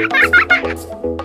Ha ha ha ha!